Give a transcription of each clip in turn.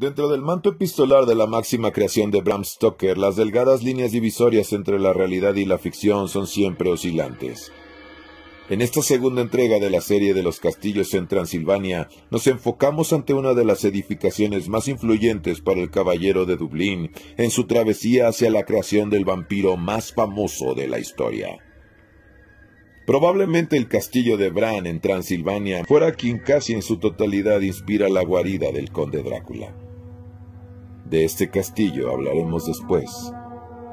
Dentro del manto epistolar de la máxima creación de Bram Stoker, las delgadas líneas divisorias entre la realidad y la ficción son siempre oscilantes. En esta segunda entrega de la serie de los castillos en Transilvania, nos enfocamos ante una de las edificaciones más influyentes para el caballero de Dublín en su travesía hacia la creación del vampiro más famoso de la historia. Probablemente el castillo de Bran en Transilvania fuera quien casi en su totalidad inspira la guarida del conde Drácula. De este castillo hablaremos después,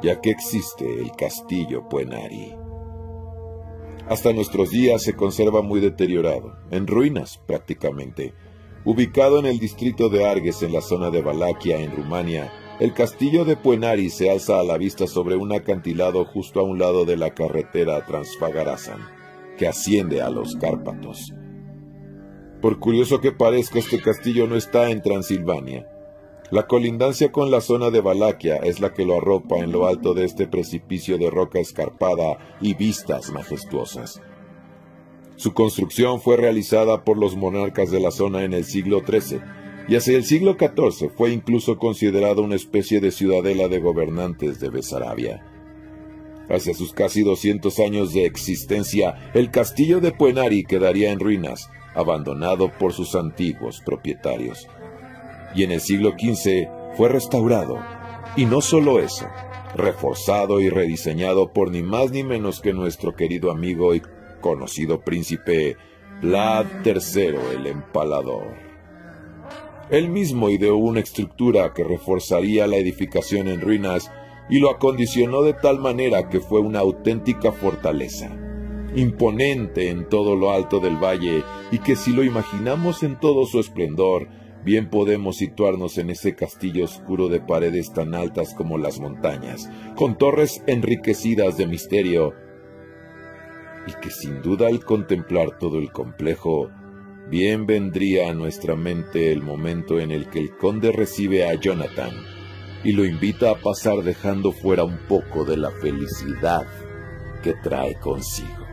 ya que existe el castillo Puenari. Hasta nuestros días se conserva muy deteriorado, en ruinas prácticamente. Ubicado en el distrito de Arges en la zona de Valaquia, en Rumania, el castillo de Puenari se alza a la vista sobre un acantilado justo a un lado de la carretera Transfagarasan, que asciende a los Cárpatos. Por curioso que parezca, este castillo no está en Transilvania, la colindancia con la zona de Valaquia es la que lo arropa en lo alto de este precipicio de roca escarpada y vistas majestuosas. Su construcción fue realizada por los monarcas de la zona en el siglo XIII y hacia el siglo XIV fue incluso considerado una especie de ciudadela de gobernantes de Besarabia. Hacia sus casi 200 años de existencia, el castillo de Puenari quedaría en ruinas, abandonado por sus antiguos propietarios y en el siglo XV fue restaurado. Y no solo eso, reforzado y rediseñado por ni más ni menos que nuestro querido amigo y conocido príncipe Vlad III el Empalador. Él mismo ideó una estructura que reforzaría la edificación en ruinas y lo acondicionó de tal manera que fue una auténtica fortaleza, imponente en todo lo alto del valle y que si lo imaginamos en todo su esplendor, Bien podemos situarnos en ese castillo oscuro de paredes tan altas como las montañas, con torres enriquecidas de misterio, y que sin duda al contemplar todo el complejo, bien vendría a nuestra mente el momento en el que el conde recibe a Jonathan y lo invita a pasar dejando fuera un poco de la felicidad que trae consigo.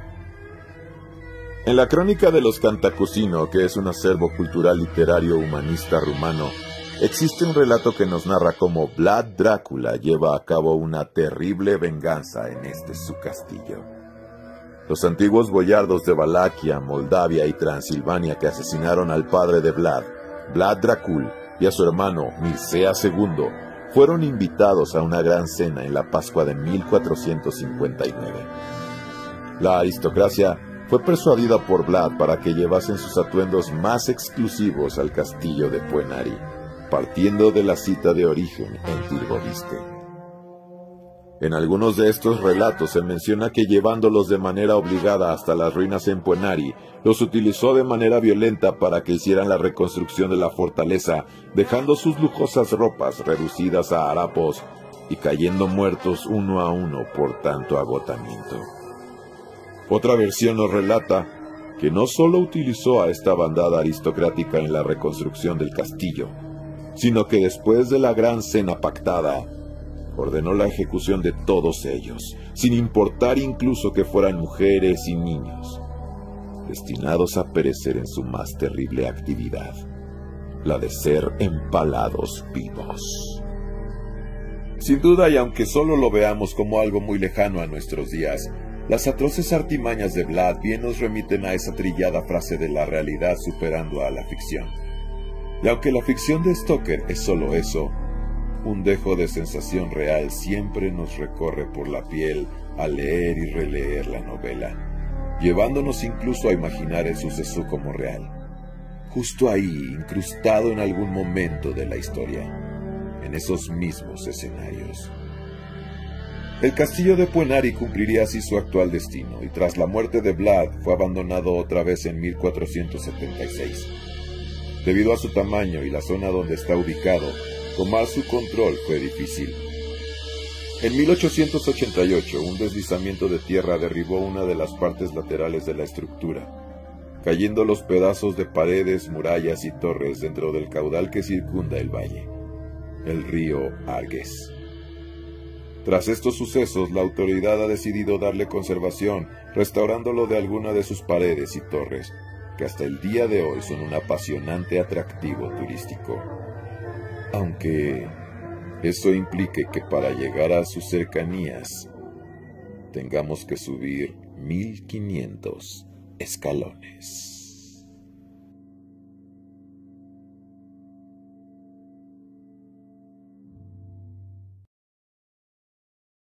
En la crónica de los Cantacusino, que es un acervo cultural literario humanista rumano, existe un relato que nos narra cómo Vlad Drácula lleva a cabo una terrible venganza en este su castillo. Los antiguos boyardos de Valaquia, Moldavia y Transilvania que asesinaron al padre de Vlad, Vlad Dracul, y a su hermano Mircea II, fueron invitados a una gran cena en la Pascua de 1459. La aristocracia fue persuadida por Vlad para que llevasen sus atuendos más exclusivos al castillo de Puenari, partiendo de la cita de origen en Tirgoviste. En algunos de estos relatos se menciona que llevándolos de manera obligada hasta las ruinas en Puenari, los utilizó de manera violenta para que hicieran la reconstrucción de la fortaleza, dejando sus lujosas ropas reducidas a harapos y cayendo muertos uno a uno por tanto agotamiento. Otra versión nos relata que no solo utilizó a esta bandada aristocrática en la reconstrucción del castillo, sino que después de la gran cena pactada, ordenó la ejecución de todos ellos, sin importar incluso que fueran mujeres y niños, destinados a perecer en su más terrible actividad, la de ser empalados vivos. Sin duda, y aunque solo lo veamos como algo muy lejano a nuestros días, las atroces artimañas de Vlad bien nos remiten a esa trillada frase de la realidad superando a la ficción. Y aunque la ficción de Stoker es solo eso, un dejo de sensación real siempre nos recorre por la piel al leer y releer la novela, llevándonos incluso a imaginar el suceso como real, justo ahí, incrustado en algún momento de la historia, en esos mismos escenarios. El castillo de Puenari cumpliría así su actual destino, y tras la muerte de Vlad fue abandonado otra vez en 1476. Debido a su tamaño y la zona donde está ubicado, tomar su control fue difícil. En 1888, un deslizamiento de tierra derribó una de las partes laterales de la estructura, cayendo los pedazos de paredes, murallas y torres dentro del caudal que circunda el valle, el río Arges. Tras estos sucesos, la autoridad ha decidido darle conservación, restaurándolo de alguna de sus paredes y torres, que hasta el día de hoy son un apasionante atractivo turístico. Aunque eso implique que para llegar a sus cercanías tengamos que subir 1500 escalones.